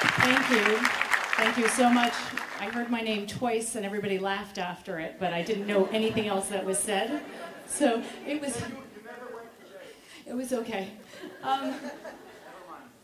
Thank you. Thank you so much. I heard my name twice and everybody laughed after it, but I didn't know anything else that was said. So it was it was okay. Um,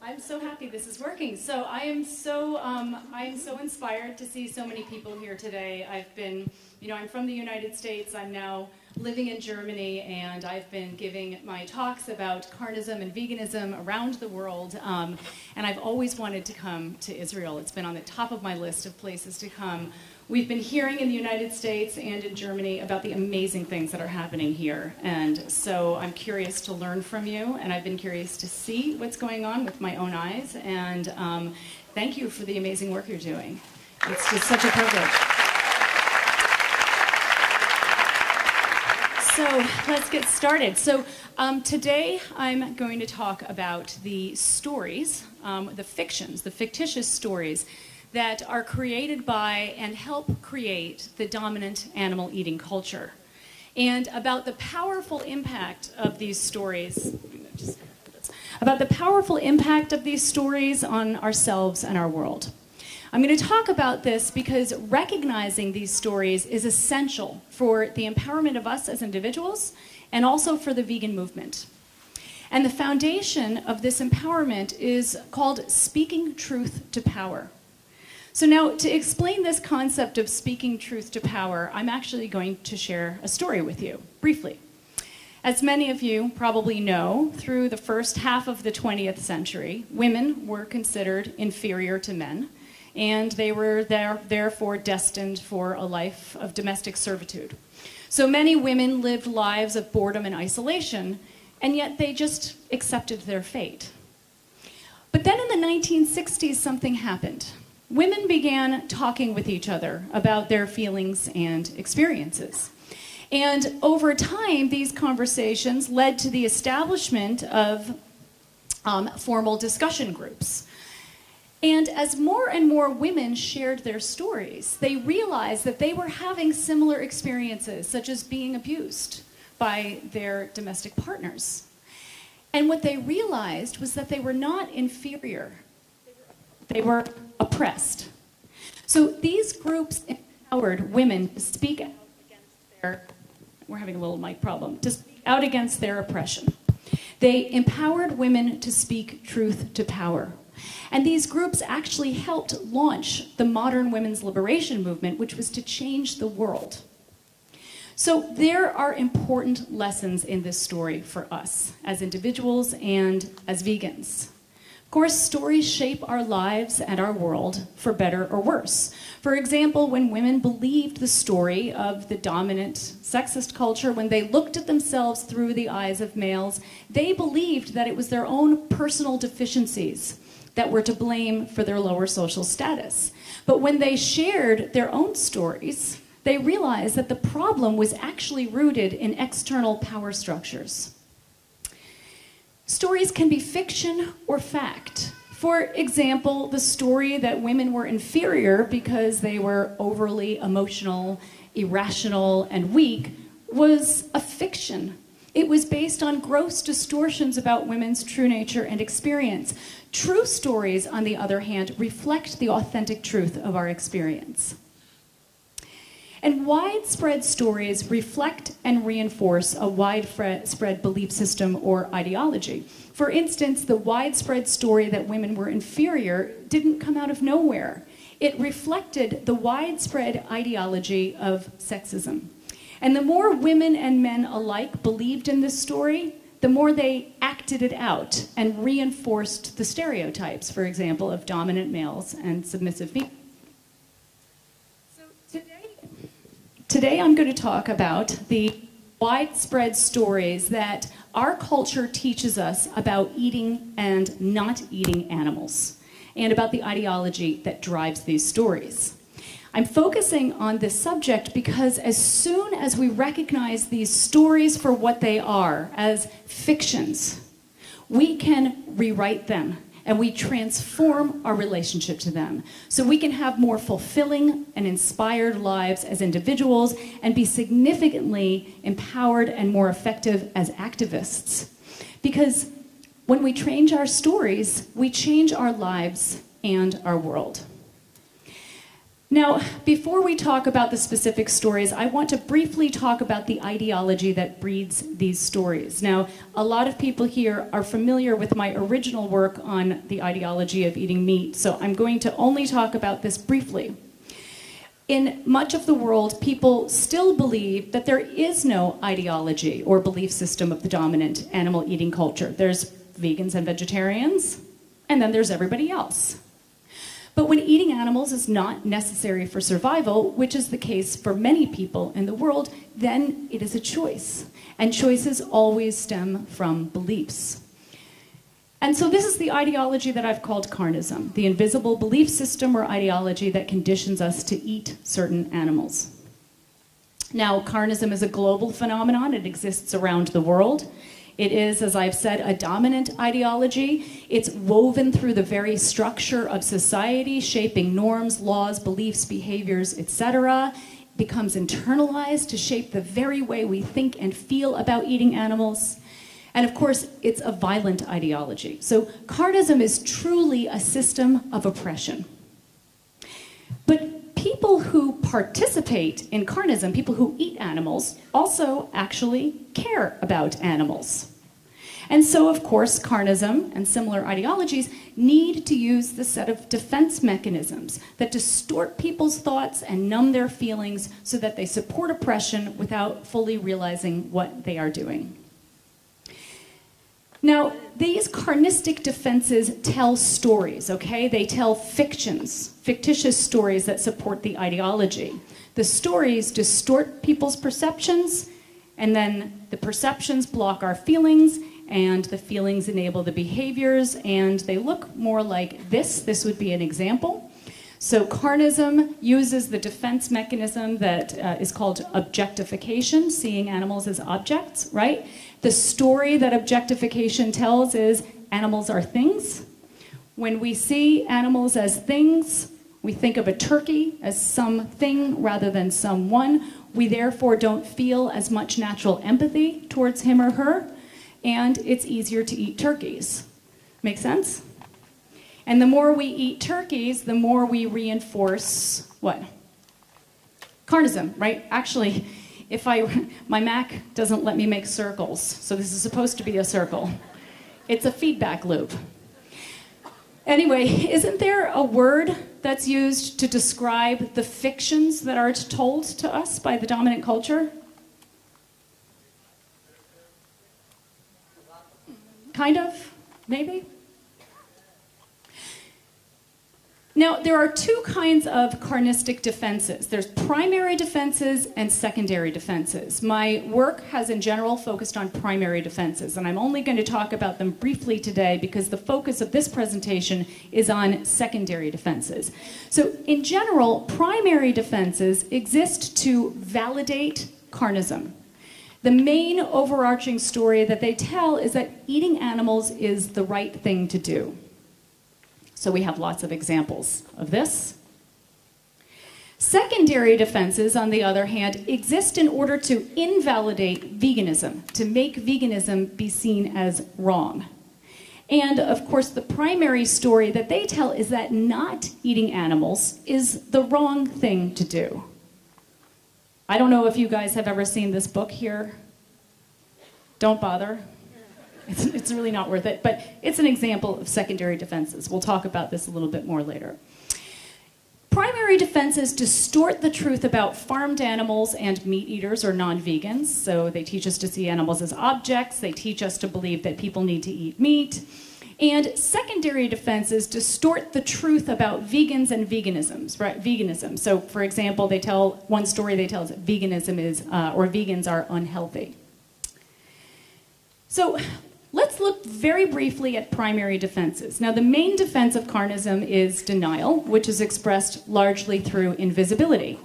I'm so happy this is working. So I am so um, I am so inspired to see so many people here today. I've been, you know, I'm from the United States. I'm now living in Germany, and I've been giving my talks about carnism and veganism around the world. Um, and I've always wanted to come to Israel. It's been on the top of my list of places to come. We've been hearing in the United States and in Germany about the amazing things that are happening here. And so I'm curious to learn from you, and I've been curious to see what's going on with my own eyes. And um, thank you for the amazing work you're doing. It's just such a privilege. So let's get started. So um, today I'm going to talk about the stories, um, the fictions, the fictitious stories that are created by and help create the dominant animal eating culture. And about the powerful impact of these stories, about the powerful impact of these stories on ourselves and our world. I'm going to talk about this because recognizing these stories is essential for the empowerment of us as individuals and also for the vegan movement. And the foundation of this empowerment is called speaking truth to power. So, now to explain this concept of speaking truth to power, I'm actually going to share a story with you briefly. As many of you probably know, through the first half of the 20th century, women were considered inferior to men and they were there, therefore destined for a life of domestic servitude. So many women lived lives of boredom and isolation, and yet they just accepted their fate. But then in the 1960s, something happened. Women began talking with each other about their feelings and experiences. And over time, these conversations led to the establishment of um, formal discussion groups. And as more and more women shared their stories, they realized that they were having similar experiences, such as being abused by their domestic partners. And what they realized was that they were not inferior, they were oppressed. So these groups empowered women to speak out against their, we're having a little mic problem, to speak out against their oppression. They empowered women to speak truth to power. And these groups actually helped launch the modern women's liberation movement, which was to change the world. So there are important lessons in this story for us as individuals and as vegans. Of course, stories shape our lives and our world for better or worse. For example, when women believed the story of the dominant sexist culture, when they looked at themselves through the eyes of males, they believed that it was their own personal deficiencies that were to blame for their lower social status. But when they shared their own stories, they realized that the problem was actually rooted in external power structures. Stories can be fiction or fact. For example, the story that women were inferior because they were overly emotional, irrational, and weak was a fiction. It was based on gross distortions about women's true nature and experience. True stories, on the other hand, reflect the authentic truth of our experience. And widespread stories reflect and reinforce a widespread belief system or ideology. For instance, the widespread story that women were inferior didn't come out of nowhere. It reflected the widespread ideology of sexism. And the more women and men alike believed in this story, the more they acted it out and reinforced the stereotypes, for example, of dominant males and submissive females. So today, today I'm going to talk about the widespread stories that our culture teaches us about eating and not eating animals, and about the ideology that drives these stories. I'm focusing on this subject because as soon as we recognize these stories for what they are, as fictions, we can rewrite them and we transform our relationship to them so we can have more fulfilling and inspired lives as individuals and be significantly empowered and more effective as activists. Because when we change our stories, we change our lives and our world. Now, before we talk about the specific stories, I want to briefly talk about the ideology that breeds these stories. Now, a lot of people here are familiar with my original work on the ideology of eating meat, so I'm going to only talk about this briefly. In much of the world, people still believe that there is no ideology or belief system of the dominant animal eating culture. There's vegans and vegetarians, and then there's everybody else. But when eating animals is not necessary for survival, which is the case for many people in the world, then it is a choice. And choices always stem from beliefs. And so this is the ideology that I've called carnism, the invisible belief system or ideology that conditions us to eat certain animals. Now, carnism is a global phenomenon. It exists around the world. It is, as I've said, a dominant ideology. It's woven through the very structure of society, shaping norms, laws, beliefs, behaviors, etc. It becomes internalized to shape the very way we think and feel about eating animals. And of course, it's a violent ideology. So carnism is truly a system of oppression. But participate in carnism, people who eat animals, also actually care about animals. And so, of course, carnism and similar ideologies need to use the set of defense mechanisms that distort people's thoughts and numb their feelings so that they support oppression without fully realizing what they are doing. Now, these carnistic defenses tell stories, okay? They tell fictions, fictitious stories that support the ideology. The stories distort people's perceptions, and then the perceptions block our feelings, and the feelings enable the behaviors, and they look more like this. This would be an example. So carnism uses the defense mechanism that uh, is called objectification, seeing animals as objects, right? The story that objectification tells is animals are things. When we see animals as things, we think of a turkey as something rather than someone. We therefore don't feel as much natural empathy towards him or her, and it's easier to eat turkeys. Make sense? And the more we eat turkeys, the more we reinforce what? Carnism, right? Actually, if I, my Mac doesn't let me make circles, so this is supposed to be a circle. It's a feedback loop. Anyway, isn't there a word that's used to describe the fictions that are told to us by the dominant culture? Kind of, maybe? Now, there are two kinds of carnistic defenses. There's primary defenses and secondary defenses. My work has in general focused on primary defenses, and I'm only going to talk about them briefly today because the focus of this presentation is on secondary defenses. So, in general, primary defenses exist to validate carnism. The main overarching story that they tell is that eating animals is the right thing to do. So we have lots of examples of this. Secondary defenses, on the other hand, exist in order to invalidate veganism, to make veganism be seen as wrong. And of course, the primary story that they tell is that not eating animals is the wrong thing to do. I don't know if you guys have ever seen this book here. Don't bother. It's, it's really not worth it, but it's an example of secondary defenses. We'll talk about this a little bit more later. Primary defenses distort the truth about farmed animals and meat eaters or non vegans. So they teach us to see animals as objects, they teach us to believe that people need to eat meat. And secondary defenses distort the truth about vegans and veganisms, right? Veganism. So, for example, they tell one story they tell is that veganism is, uh, or vegans are unhealthy. So, Let's look very briefly at primary defenses. Now, the main defense of carnism is denial, which is expressed largely through invisibility.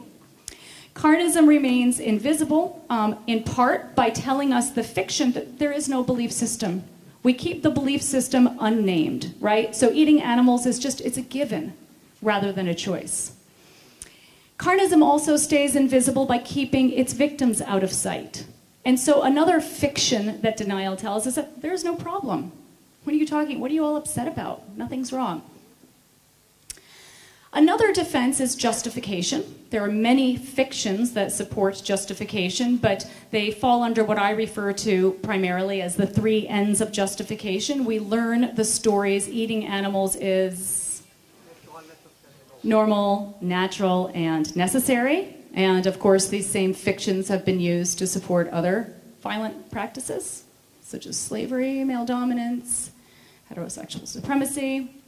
Carnism remains invisible um, in part by telling us the fiction that there is no belief system. We keep the belief system unnamed, right? So eating animals is just, it's a given rather than a choice. Carnism also stays invisible by keeping its victims out of sight. And so another fiction that denial tells is that there's no problem. What are you talking? What are you all upset about? Nothing's wrong. Another defense is justification. There are many fictions that support justification, but they fall under what I refer to primarily as the three Ns of justification. We learn the stories eating animals is normal, natural, and necessary. And of course, these same fictions have been used to support other violent practices, such as slavery, male dominance, heterosexual supremacy,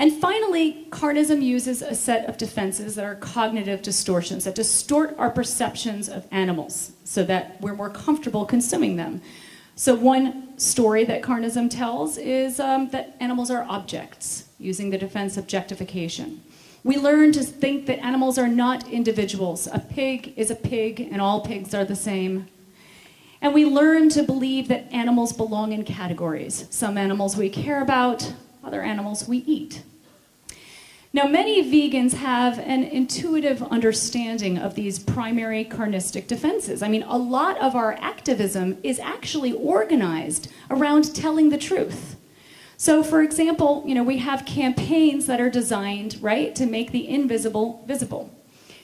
and finally, carnism uses a set of defenses that are cognitive distortions that distort our perceptions of animals so that we're more comfortable consuming them. So, one story that carnism tells is um, that animals are objects, using the defense objectification. We learn to think that animals are not individuals. A pig is a pig, and all pigs are the same. And we learn to believe that animals belong in categories. Some animals we care about, other animals we eat. Now, many vegans have an intuitive understanding of these primary carnistic defenses. I mean, a lot of our activism is actually organized around telling the truth. So, for example, you know, we have campaigns that are designed, right, to make the invisible visible.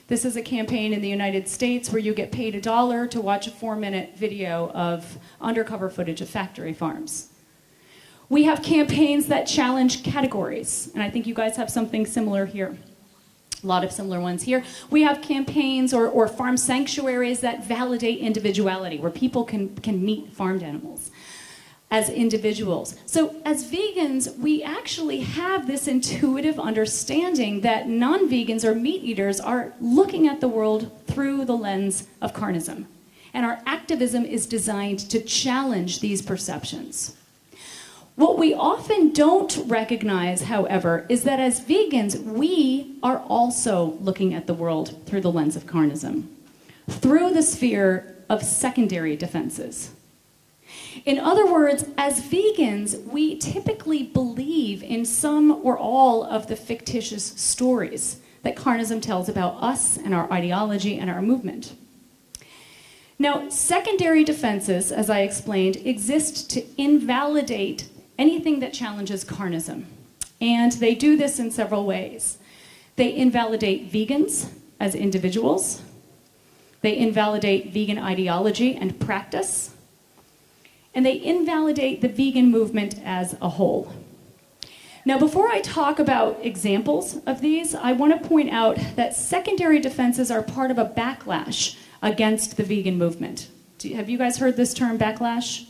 This is a campaign in the United States where you get paid a dollar to watch a four minute video of undercover footage of factory farms. We have campaigns that challenge categories, and I think you guys have something similar here. A lot of similar ones here. We have campaigns or, or farm sanctuaries that validate individuality, where people can, can meet farmed animals as individuals. So, as vegans, we actually have this intuitive understanding that non vegans or meat eaters are looking at the world through the lens of carnism. And our activism is designed to challenge these perceptions. What we often don't recognize, however, is that as vegans, we are also looking at the world through the lens of carnism, through the sphere of secondary defenses. In other words, as vegans, we typically believe in some or all of the fictitious stories that carnism tells about us and our ideology and our movement. Now, secondary defenses, as I explained, exist to invalidate anything that challenges carnism. And they do this in several ways. They invalidate vegans as individuals, they invalidate vegan ideology and practice, and they invalidate the vegan movement as a whole. Now, before I talk about examples of these, I want to point out that secondary defenses are part of a backlash against the vegan movement. have you guys heard this term, backlash?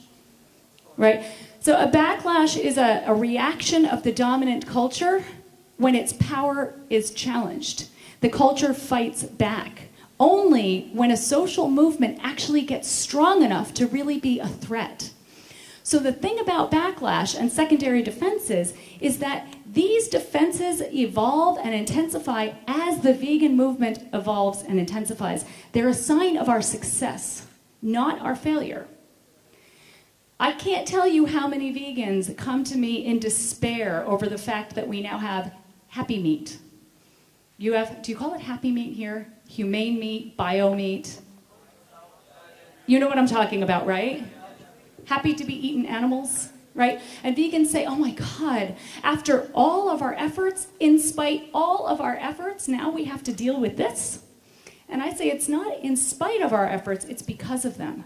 Right? So a backlash is a, a reaction of the dominant culture when its power is challenged. The culture fights back only when a social movement actually gets strong enough to really be a threat. So the thing about backlash and secondary defenses is that these defenses evolve and intensify as the vegan movement evolves and intensifies. They're a sign of our success, not our failure. I can't tell you how many vegans come to me in despair over the fact that we now have happy meat. You have, do you call it happy meat here? Humane meat, bio meat? You know what I'm talking about, right? Happy to be eaten animals, right? And vegans say, oh my God, after all of our efforts, in spite all of our efforts, now we have to deal with this? And I say it's not in spite of our efforts, it's because of them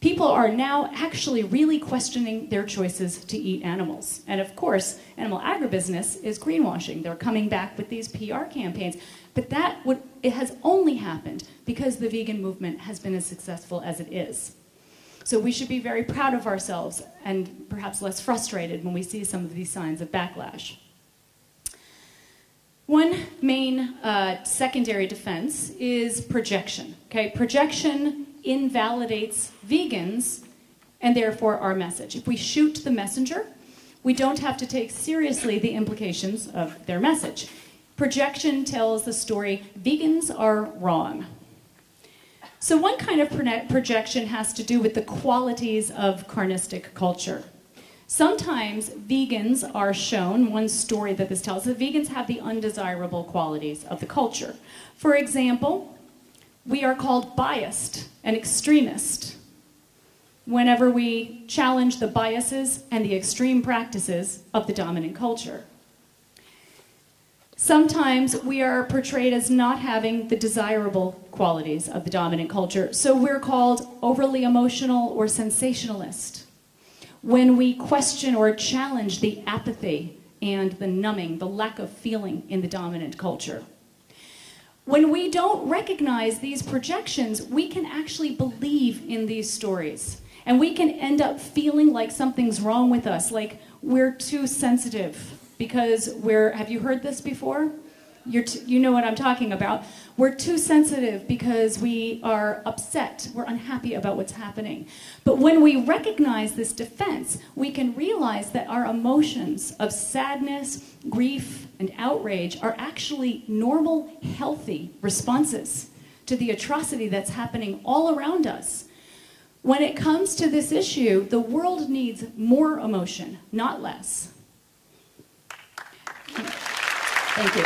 people are now actually really questioning their choices to eat animals. And of course, animal agribusiness is greenwashing. They're coming back with these PR campaigns. But that would, it has only happened because the vegan movement has been as successful as it is. So we should be very proud of ourselves and perhaps less frustrated when we see some of these signs of backlash. One main uh, secondary defense is projection. Okay, projection invalidates vegans and therefore our message. If we shoot the messenger, we don't have to take seriously the implications of their message. Projection tells the story vegans are wrong. So, one kind of projection has to do with the qualities of carnistic culture. Sometimes vegans are shown, one story that this tells, that vegans have the undesirable qualities of the culture. For example, we are called biased and extremist whenever we challenge the biases and the extreme practices of the dominant culture. Sometimes we are portrayed as not having the desirable qualities of the dominant culture, so we're called overly emotional or sensationalist. When we question or challenge the apathy and the numbing, the lack of feeling in the dominant culture. When we don't recognize these projections, we can actually believe in these stories. And we can end up feeling like something's wrong with us, like we're too sensitive because we're, have you heard this before? You're you know what I'm talking about. We're too sensitive because we are upset, we're unhappy about what's happening. But when we recognize this defense, we can realize that our emotions of sadness, grief, and outrage are actually normal, healthy responses to the atrocity that's happening all around us. When it comes to this issue, the world needs more emotion, not less. Thank you.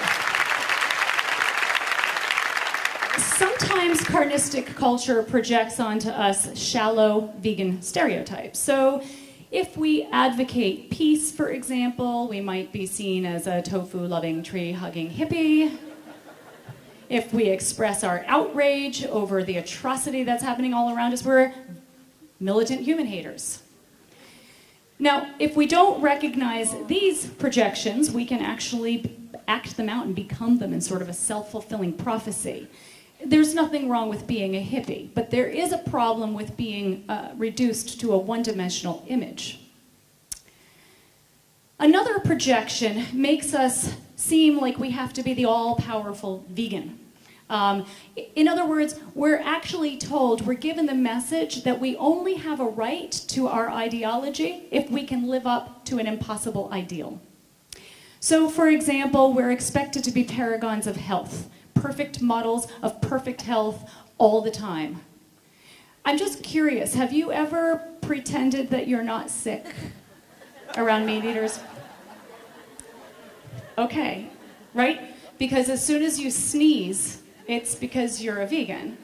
Sometimes carnistic culture projects onto us shallow vegan stereotypes. So, if we advocate peace, for example, we might be seen as a tofu loving, tree hugging hippie. If we express our outrage over the atrocity that's happening all around us, we're militant human haters. Now, if we don't recognize these projections, we can actually act them out and become them in sort of a self fulfilling prophecy. There's nothing wrong with being a hippie, but there is a problem with being uh, reduced to a one dimensional image. Another projection makes us seem like we have to be the all powerful vegan. Um, in other words, we're actually told, we're given the message that we only have a right to our ideology if we can live up to an impossible ideal. So, for example, we're expected to be paragons of health, perfect models of perfect health all the time. I'm just curious have you ever pretended that you're not sick around meat eaters? Okay, right? Because as soon as you sneeze, it's because you're a vegan.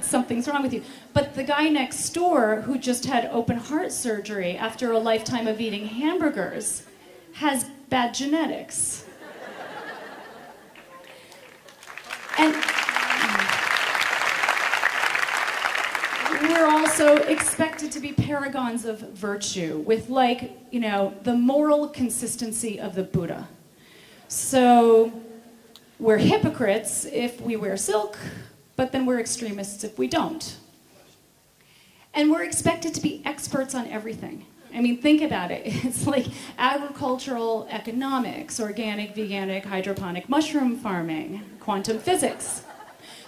Something's wrong with you. But the guy next door who just had open heart surgery after a lifetime of eating hamburgers has bad genetics. And we're also expected to be paragons of virtue with, like, you know, the moral consistency of the Buddha. So we're hypocrites if we wear silk, but then we're extremists if we don't. And we're expected to be experts on everything. I mean, think about it. It's like agricultural economics, organic, veganic, hydroponic mushroom farming, quantum physics.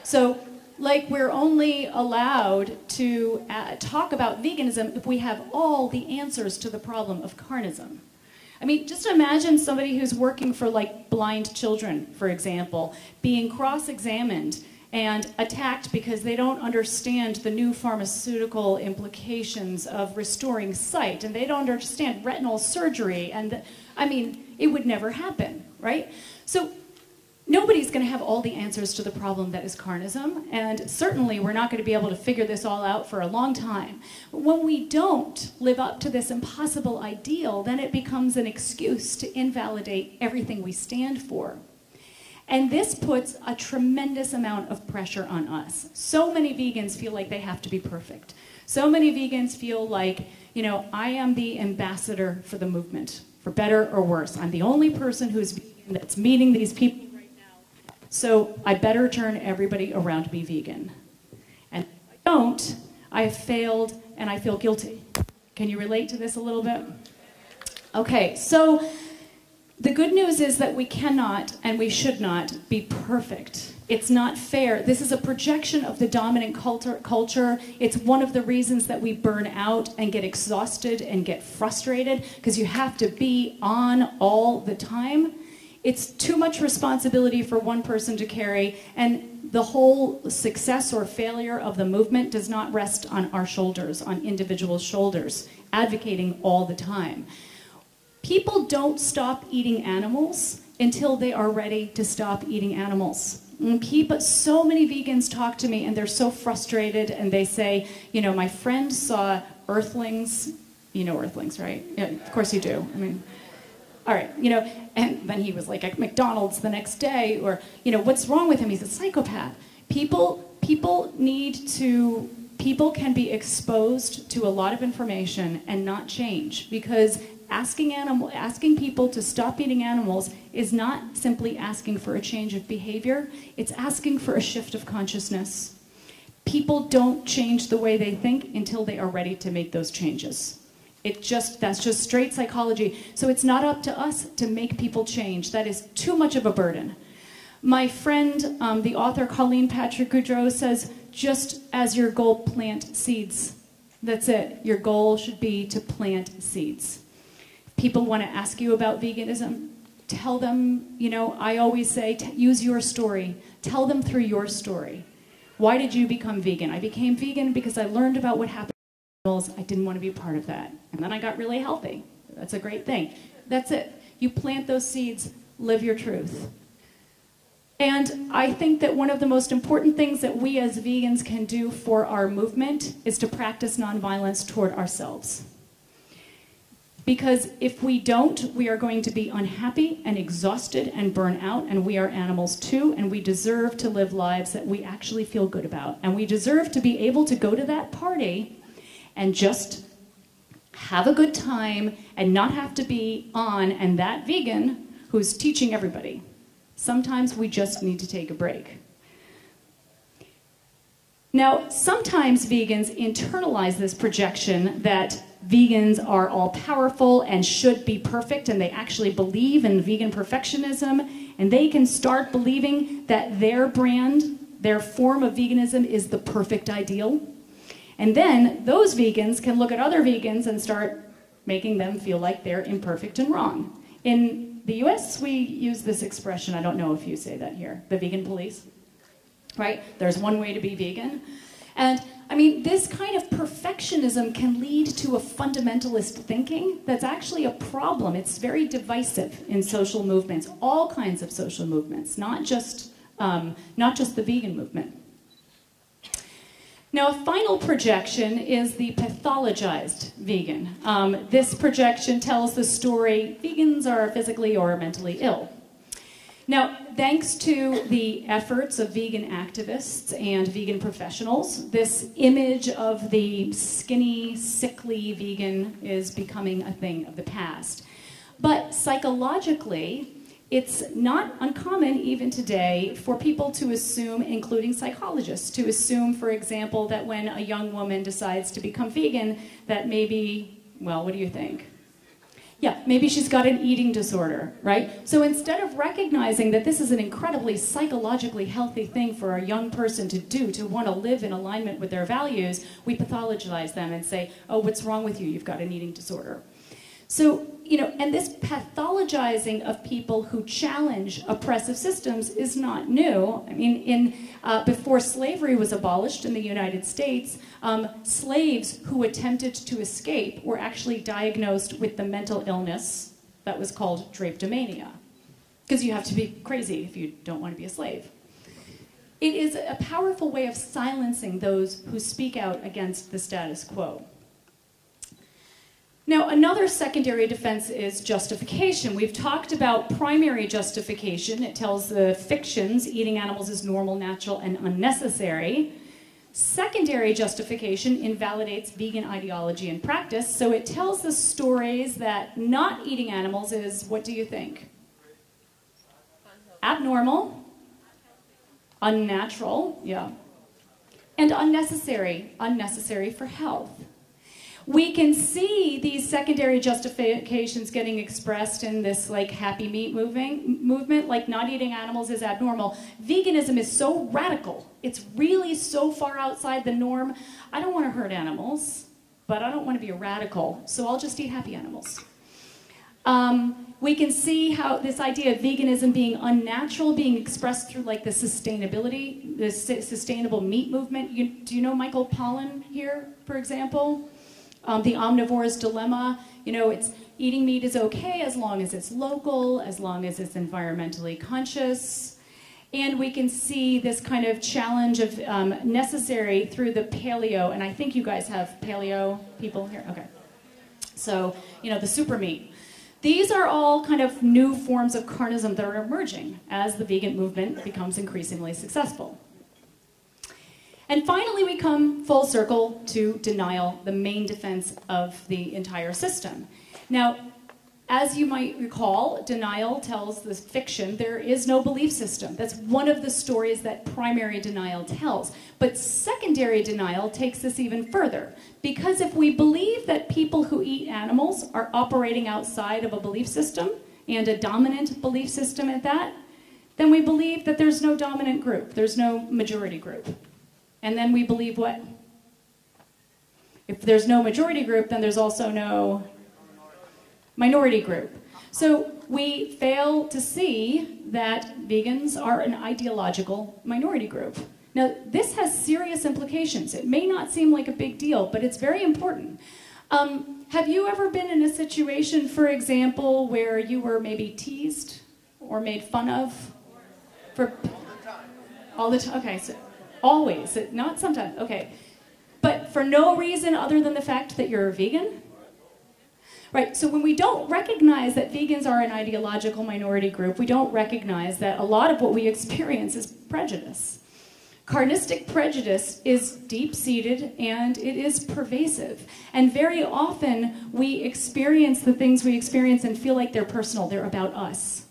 So, like, we're only allowed to uh, talk about veganism if we have all the answers to the problem of carnism. I mean, just imagine somebody who's working for like blind children, for example, being cross examined and attacked because they don't understand the new pharmaceutical implications of restoring sight and they don't understand retinal surgery. And the, I mean, it would never happen, right? So nobody's going to have all the answers to the problem that is carnism, and certainly we're not going to be able to figure this all out for a long time. When we don't live up to this impossible ideal, then it becomes an excuse to invalidate everything we stand for. And this puts a tremendous amount of pressure on us. So many vegans feel like they have to be perfect. So many vegans feel like, you know, I am the ambassador for the movement, for better or worse. I'm the only person who's vegan that's meeting these people so I better turn everybody around me vegan. And if I don't, I have failed and I feel guilty. Can you relate to this a little bit? Okay, so the good news is that we cannot and we should not be perfect. It's not fair. This is a projection of the dominant culture, culture. It's one of the reasons that we burn out and get exhausted and get frustrated because you have to be on all the time. It's too much responsibility for one person to carry, and the whole success or failure of the movement does not rest on our shoulders, on individual shoulders, advocating all the time. People don't stop eating animals until they are ready to stop eating animals. People, so many vegans talk to me and they're so frustrated and they say, you know, my friend saw earthlings. You know earthlings, right? Yeah, of course you do. I mean, all right, you know, and then he was like at McDonald's the next day, or, you know, what's wrong with him? He's a psychopath. People, people need to, people can be exposed to a lot of information and not change because asking animal, asking people to stop eating animals is not simply asking for a change of behavior, it's asking for a shift of consciousness. People don't change the way they think until they are ready to make those changes. It just that's just straight psychology. So it's not up to us to make people change. That is too much of a burden. My friend, um, the author Colleen Patrick Goudreau says, just as your goal, plant seeds. That's it. Your goal should be to plant seeds. People want to ask you about veganism. Tell them, you know, I always say, use your story. Tell them through your story. Why did you become vegan? I became vegan because I learned about what happened I didn't want to be a part of that. And then I got really healthy. That's a great thing. That's it. You plant those seeds, live your truth. And I think that one of the most important things that we as vegans can do for our movement is to practice nonviolence toward ourselves. Because if we don't, we are going to be unhappy and exhausted and burn out, and we are animals too, and we deserve to live lives that we actually feel good about. And we deserve to be able to go to that party and just have a good time and not have to be on and that vegan who's teaching everybody. Sometimes we just need to take a break. Now, sometimes vegans internalize this projection that vegans are all powerful and should be perfect, and they actually believe in vegan perfectionism, and they can start believing that their brand, their form of veganism is the perfect ideal. And then those vegans can look at other vegans and start making them feel like they're imperfect and wrong. In the US, we use this expression, I don't know if you say that here, the vegan police, right? There's one way to be vegan. And I mean, this kind of perfectionism can lead to a fundamentalist thinking that's actually a problem. It's very divisive in social movements, all kinds of social movements, not just, um, not just the vegan movement. Now, a final projection is the pathologized vegan. Um, this projection tells the story vegans are physically or mentally ill. Now, thanks to the efforts of vegan activists and vegan professionals, this image of the skinny, sickly vegan is becoming a thing of the past. But psychologically, it's not uncommon even today for people to assume, including psychologists, to assume, for example, that when a young woman decides to become vegan, that maybe, well, what do you think? Yeah, maybe she's got an eating disorder, right? So instead of recognizing that this is an incredibly psychologically healthy thing for a young person to do, to want to live in alignment with their values, we pathologize them and say, oh, what's wrong with you? You've got an eating disorder. So, you know, and this pathologizing of people who challenge oppressive systems is not new. I mean, in uh, before slavery was abolished in the United States, um, slaves who attempted to escape were actually diagnosed with the mental illness that was called drapetomania, because you have to be crazy if you don't want to be a slave. It is a powerful way of silencing those who speak out against the status quo. Now, another secondary defense is justification. We've talked about primary justification. It tells the fictions eating animals is normal, natural, and unnecessary. Secondary justification invalidates vegan ideology and practice, so it tells the stories that not eating animals is, what do you think? Abnormal, unnatural, yeah, and unnecessary, unnecessary for health we can see these secondary justifications getting expressed in this like happy meat moving, movement, like not eating animals is abnormal. Veganism is so radical. It's really so far outside the norm. I don't want to hurt animals, but I don't want to be a radical, so I'll just eat happy animals. Um, we can see how this idea of veganism being unnatural being expressed through like the sustainability, the sustainable meat movement. You, do you know Michael Pollan here, for example? Um, the omnivore's dilemma, you know, it's eating meat is okay as long as it's local, as long as it's environmentally conscious. And we can see this kind of challenge of um, necessary through the paleo, and I think you guys have paleo people here? Okay. So, you know, the super meat. These are all kind of new forms of carnism that are emerging as the vegan movement becomes increasingly successful. And finally, we come full circle to denial, the main defense of the entire system. Now, as you might recall, denial tells the fiction there is no belief system. That's one of the stories that primary denial tells. But secondary denial takes this even further. Because if we believe that people who eat animals are operating outside of a belief system, and a dominant belief system at that, then we believe that there's no dominant group, there's no majority group. And then we believe what? If there's no majority group, then there's also no minority group. So we fail to see that vegans are an ideological minority group. Now, this has serious implications. It may not seem like a big deal, but it's very important. Um, have you ever been in a situation, for example, where you were maybe teased or made fun of for all the time? Okay, so always, not sometimes. Okay, but for no reason other than the fact that you're a vegan. Right, so when we don't recognize that vegans are an ideological minority group, we don't recognize that a lot of what we experience is prejudice. Carnistic prejudice is deep seated and it is pervasive. And very often we experience the things we experience and feel like they're personal, they're about us.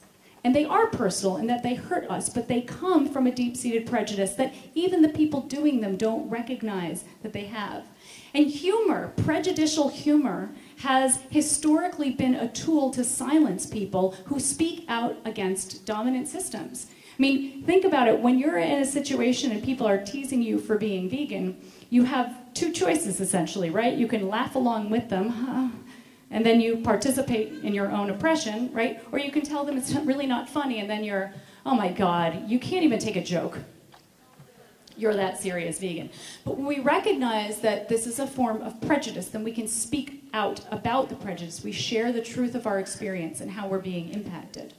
And they are personal in that they hurt us, but they come from a deep seated prejudice that even the people doing them don't recognize that they have. And humor, prejudicial humor, has historically been a tool to silence people who speak out against dominant systems. I mean, think about it. When you're in a situation and people are teasing you for being vegan, you have two choices essentially, right? You can laugh along with them, and then you participate in your own oppression, right? Or you can tell them it's really not funny, and then you're, oh my God, you can't even take a joke you're that serious vegan. But when we recognize that this is a form of prejudice, then we can speak out about the prejudice. We share the truth of our experience and how we're being impacted.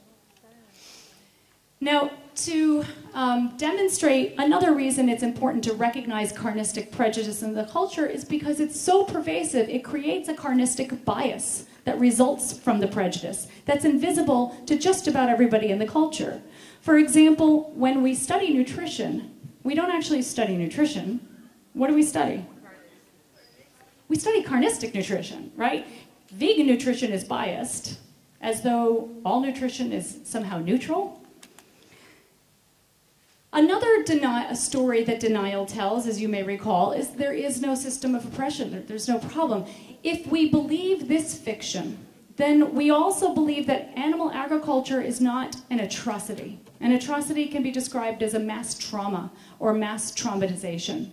Now, to um, demonstrate another reason it's important to recognize carnistic prejudice in the culture is because it's so pervasive, it creates a carnistic bias that results from the prejudice that's invisible to just about everybody in the culture. For example, when we study nutrition, we don't actually study nutrition. What do we study? We study carnistic nutrition, right? Vegan nutrition is biased, as though all nutrition is somehow neutral. Another deni- story that denial tells, as you may recall, is there is no system of oppression. There's no problem. If we believe this fiction, then we also believe that animal agriculture is not an atrocity. An atrocity can be described as a mass trauma or mass traumatization.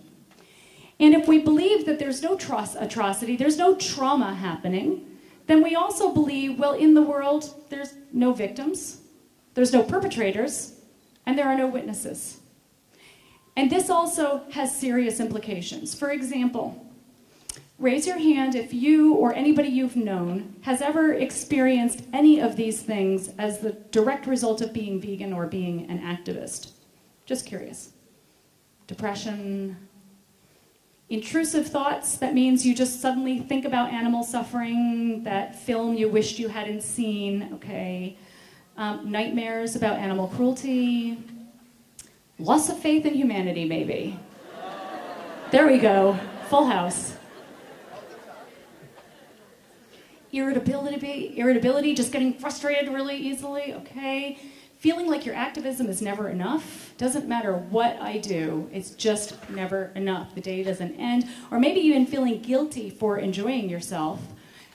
And if we believe that there's no atrocity, there's no trauma happening, then we also believe, well, in the world, there's no victims, there's no perpetrators, and there are no witnesses. And this also has serious implications. For example, Raise your hand if you or anybody you've known has ever experienced any of these things as the direct result of being vegan or being an activist. Just curious. Depression, intrusive thoughts, that means you just suddenly think about animal suffering, that film you wished you hadn't seen, okay. Um, nightmares about animal cruelty, loss of faith in humanity, maybe. There we go, full house. irritability, irritability, just getting frustrated really easily, okay? Feeling like your activism is never enough. Doesn't matter what I do, it's just never enough. The day doesn't end. Or maybe even feeling guilty for enjoying yourself.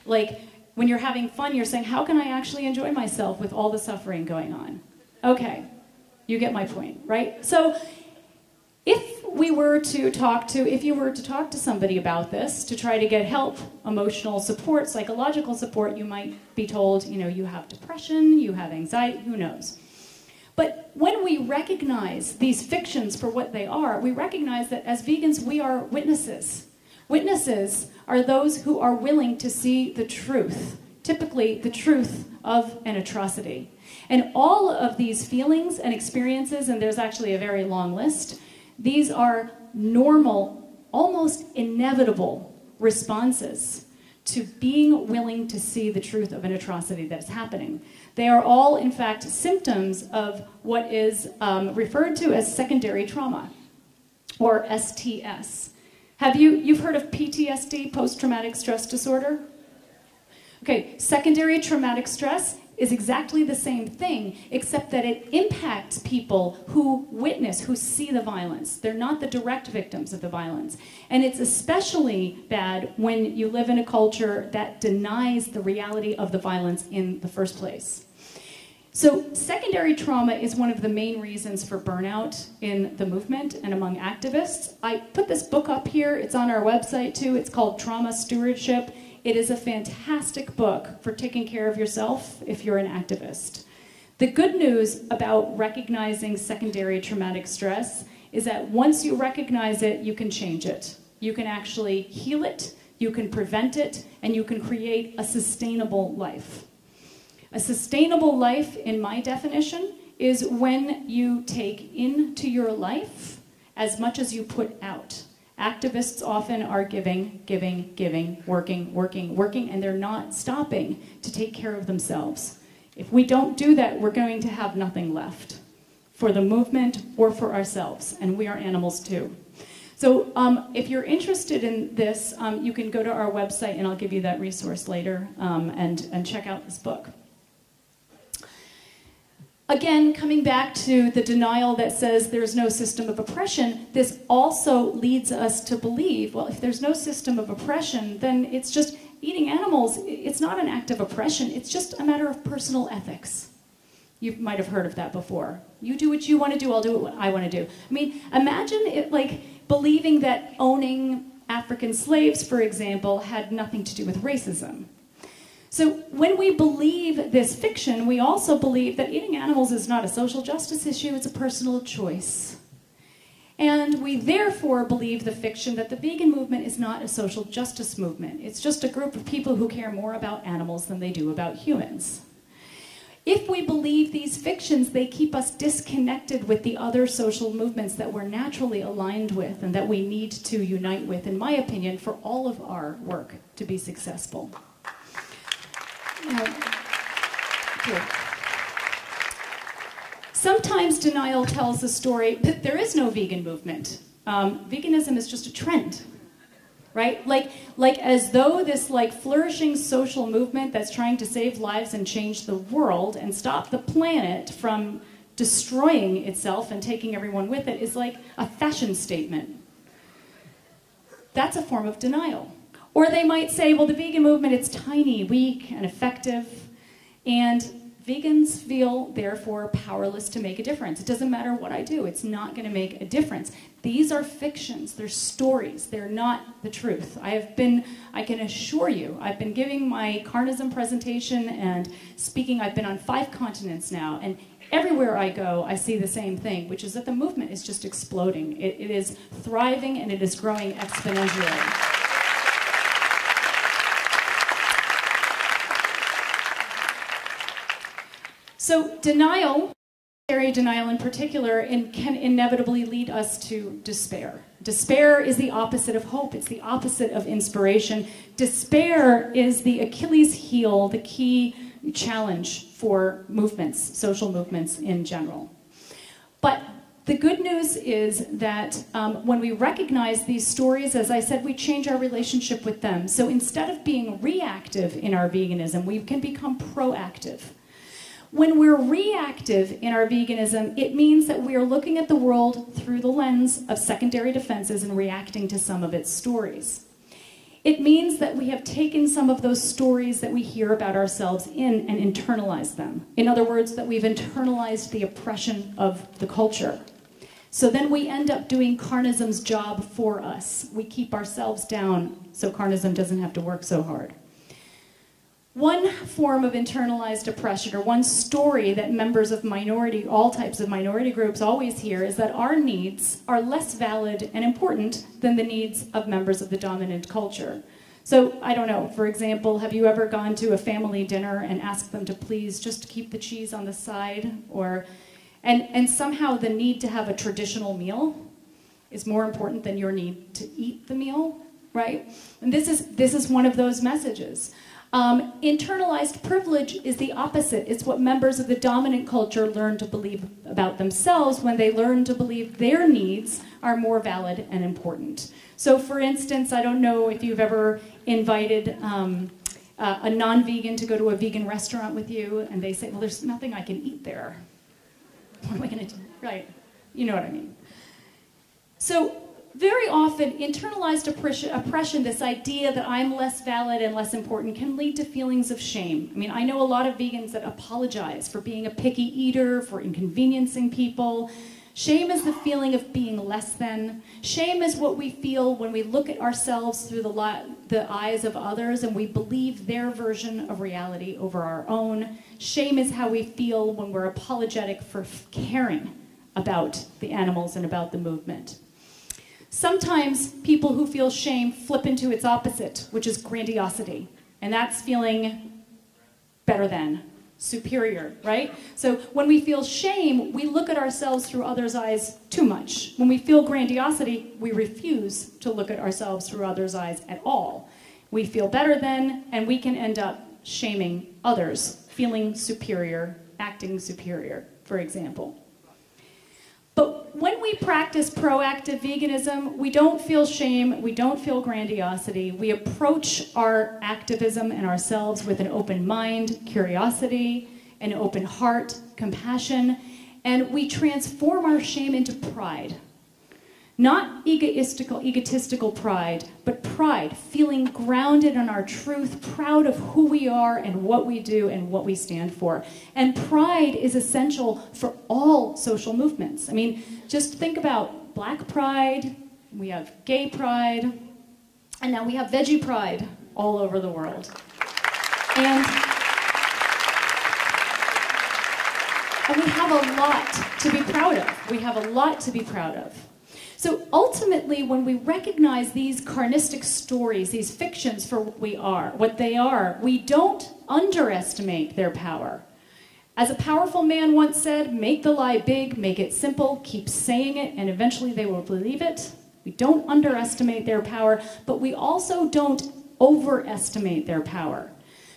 Like when you're having fun, you're saying, How can I actually enjoy myself with all the suffering going on? Okay, you get my point, right? So if we were to talk to, if you were to talk to somebody about this to try to get help, emotional support, psychological support, you might be told, you know, you have depression, you have anxiety, who knows. But when we recognize these fictions for what they are, we recognize that as vegans, we are witnesses. Witnesses are those who are willing to see the truth, typically the truth of an atrocity. And all of these feelings and experiences, and there's actually a very long list, these are normal, almost inevitable responses to being willing to see the truth of an atrocity that's happening. They are all, in fact, symptoms of what is um, referred to as secondary trauma, or STS. Have you, you've heard of PTSD, post-traumatic stress disorder? Okay, secondary traumatic stress is exactly the same thing, except that it impacts people who witness, who see the violence. They're not the direct victims of the violence. And it's especially bad when you live in a culture that denies the reality of the violence in the first place. So, secondary trauma is one of the main reasons for burnout in the movement and among activists. I put this book up here, it's on our website too. It's called Trauma Stewardship it is a fantastic book for taking care of yourself if you're an activist. The good news about recognizing secondary traumatic stress is that once you recognize it, you can change it. You can actually heal it, you can prevent it, and you can create a sustainable life. A sustainable life, in my definition, is when you take into your life as much as you put out. Activists often are giving, giving, giving, working, working, working, and they're not stopping to take care of themselves. If we don't do that, we're going to have nothing left for the movement or for ourselves, and we are animals too. So um, if you're interested in this, um, you can go to our website, and I'll give you that resource later, um, and, and check out this book. Again, coming back to the denial that says there's no system of oppression, this also leads us to believe well, if there's no system of oppression, then it's just eating animals, it's not an act of oppression, it's just a matter of personal ethics. You might have heard of that before. You do what you want to do, I'll do what I want to do. I mean, imagine it like believing that owning African slaves, for example, had nothing to do with racism. So when we believe this fiction, we also believe that eating animals is not a social justice issue, it's a personal choice. And we therefore believe the fiction that the vegan movement is not a social justice movement. It's just a group of people who care more about animals than they do about humans. If we believe these fictions, they keep us disconnected with the other social movements that we're naturally aligned with and that we need to unite with, in my opinion, for all of our work to be successful. Sometimes denial tells the story that there is no vegan movement. Um, veganism is just a trend, right? Like, like as though this like flourishing social movement that's trying to save lives and change the world and stop the planet from destroying itself and taking everyone with it is like a fashion statement. That's a form of denial. Or they might say, well, the vegan movement, it's tiny, weak, and effective, and vegans feel, therefore, powerless to make a difference. It doesn't matter what I do, it's not going to make a difference. These are fictions, they're stories, they're not the truth. I have been, I can assure you, I've been giving my carnism presentation and speaking, I've been on five continents now, and everywhere I go, I see the same thing, which is that the movement is just exploding. it, it is thriving and it is growing exponentially. So denial, denial in particular, in, can inevitably lead us to despair. Despair is the opposite of hope. It's the opposite of inspiration. Despair is the Achilles heel, the key challenge for movements, social movements in general. But the good news is that um, when we recognize these stories, as I said, we change our relationship with them. So instead of being reactive in our veganism, we can become proactive. When we're reactive in our veganism, it means that we are looking at the world through the lens of secondary defenses and reacting to some of its stories. It means that we have taken some of those stories that we hear about ourselves in and internalized them. In other words, that we've internalized the oppression of the culture. So then we end up doing carnism's job for us. We keep ourselves down so carnism doesn't have to work so hard. One form of internalized oppression, or one story that members of minority, all types of minority groups always hear, is that our needs are less valid and important than the needs of members of the dominant culture. So, I don't know, for example, have you ever gone to a family dinner and asked them to please just keep the cheese on the side? Or, and, and somehow the need to have a traditional meal is more important than your need to eat the meal? right? And this is, this is one of those messages. Um, internalized privilege is the opposite. It's what members of the dominant culture learn to believe about themselves when they learn to believe their needs are more valid and important. So, for instance, I don't know if you've ever invited um, uh, a non vegan to go to a vegan restaurant with you, and they say, Well, there's nothing I can eat there. What am I going to do? Right. You know what I mean. So, very often, internalized oppression, this idea that I'm less valid and less important, can lead to feelings of shame. I mean, I know a lot of vegans that apologize for being a picky eater, for inconveniencing people. Shame is the feeling of being less than. Shame is what we feel when we look at ourselves through the, the eyes of others and we believe their version of reality over our own. Shame is how we feel when we're apologetic for caring about the animals and about the movement. Sometimes people who feel shame flip into its opposite, which is grandiosity. And that's feeling better than, superior, right? So when we feel shame, we look at ourselves through others' eyes too much. When we feel grandiosity, we refuse to look at ourselves through others' eyes at all. We feel better than, and we can end up shaming others, feeling superior, acting superior, for example. But when we practice proactive veganism, we don't feel shame, we don't feel grandiosity. We approach our activism and ourselves with an open mind, curiosity, an open heart, compassion, and we transform our shame into pride. Not egoistical, egotistical pride, but pride, feeling grounded in our truth, proud of who we are and what we do and what we stand for. And pride is essential for all social movements. I mean, just think about black pride, we have gay pride, and now we have veggie pride all over the world. And, and we have a lot to be proud of. We have a lot to be proud of. So ultimately, when we recognize these carnistic stories, these fictions for what we are, what they are, we don't underestimate their power. As a powerful man once said, make the lie big, make it simple, keep saying it, and eventually they will believe it. We don't underestimate their power, but we also don't overestimate their power.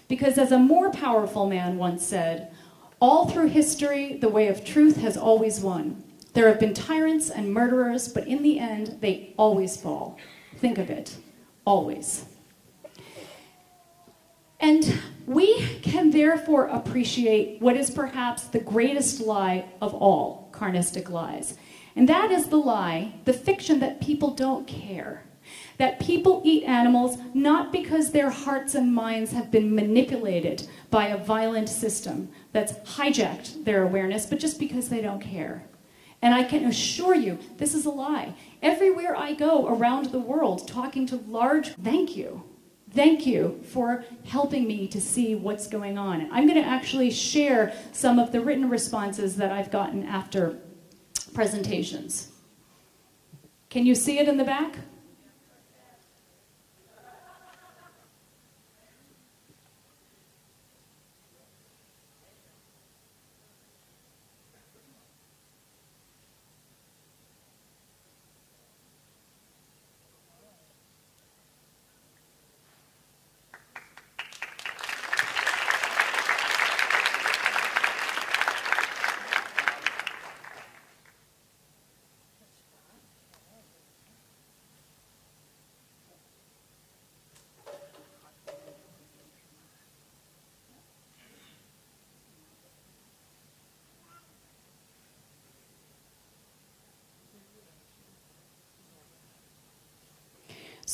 Because as a more powerful man once said, all through history, the way of truth has always won. There have been tyrants and murderers, but in the end, they always fall. Think of it. Always. And we can therefore appreciate what is perhaps the greatest lie of all carnistic lies. And that is the lie, the fiction that people don't care. That people eat animals not because their hearts and minds have been manipulated by a violent system that's hijacked their awareness, but just because they don't care. And I can assure you, this is a lie. Everywhere I go around the world talking to large, thank you. Thank you for helping me to see what's going on. I'm going to actually share some of the written responses that I've gotten after presentations. Can you see it in the back?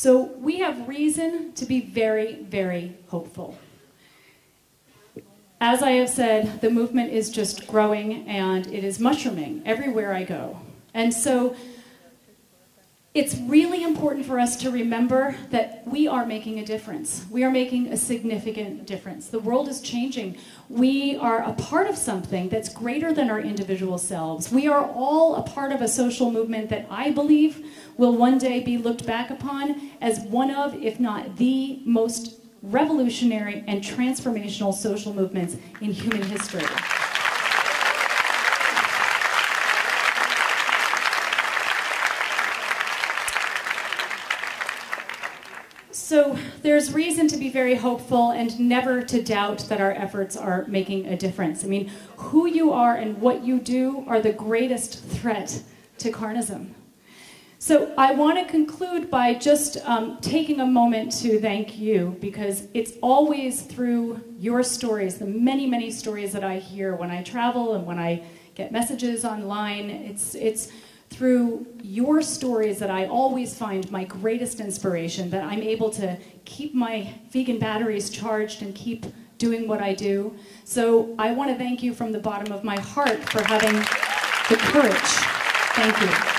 So we have reason to be very, very hopeful. As I have said, the movement is just growing and it is mushrooming everywhere I go. And so it's really important for us to remember that we are making a difference. We are making a significant difference. The world is changing. We are a part of something that's greater than our individual selves. We are all a part of a social movement that I believe will one day be looked back upon as one of, if not the most revolutionary and transformational social movements in human history. So there's reason to be very hopeful and never to doubt that our efforts are making a difference. I mean, who you are and what you do are the greatest threat to carnism. So I want to conclude by just um, taking a moment to thank you because it's always through your stories, the many, many stories that I hear when I travel and when I get messages online. It's, it's through your stories that I always find my greatest inspiration, that I'm able to keep my vegan batteries charged and keep doing what I do. So I want to thank you from the bottom of my heart for having the courage. Thank you.